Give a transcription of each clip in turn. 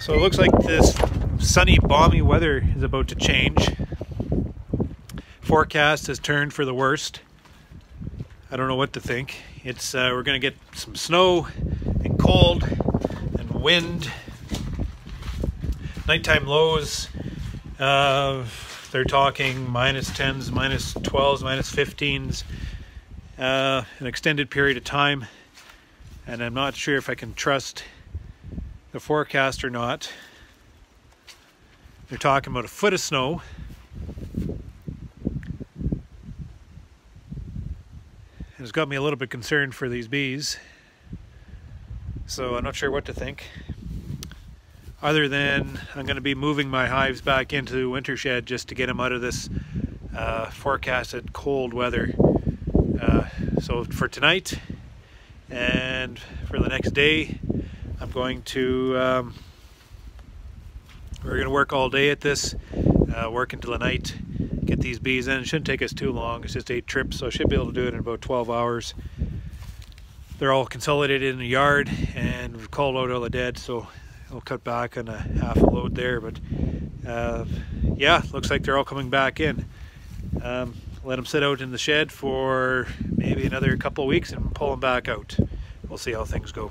So it looks like this sunny, balmy weather is about to change. Forecast has turned for the worst. I don't know what to think. It's uh, we're gonna get some snow and cold and wind. Nighttime lows. Uh, they're talking minus 10s, minus 12s, minus 15s, uh, an extended period of time. And I'm not sure if I can trust the forecast or not. They're talking about a foot of snow. And it's got me a little bit concerned for these bees. So I'm not sure what to think. Other than I'm going to be moving my hives back into the winter shed just to get them out of this uh, forecasted cold weather. Uh, so for tonight and for the next day, I'm going to, um, we're going to work all day at this, uh, work until the night, get these bees in. It shouldn't take us too long. It's just eight trips, so I should be able to do it in about 12 hours. They're all consolidated in the yard and we've called out all the dead, so I'll cut back on a half a load there. But uh, yeah, looks like they're all coming back in. Um, let them sit out in the shed for maybe another couple weeks and pull them back out. We'll see how things go.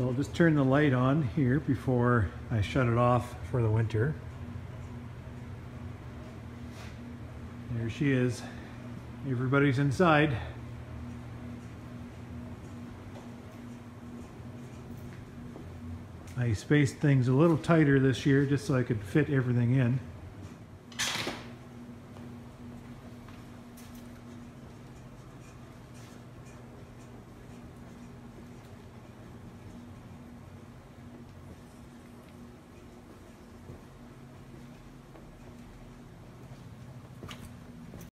So I'll just turn the light on here before I shut it off for the winter. There she is. Everybody's inside. I spaced things a little tighter this year just so I could fit everything in.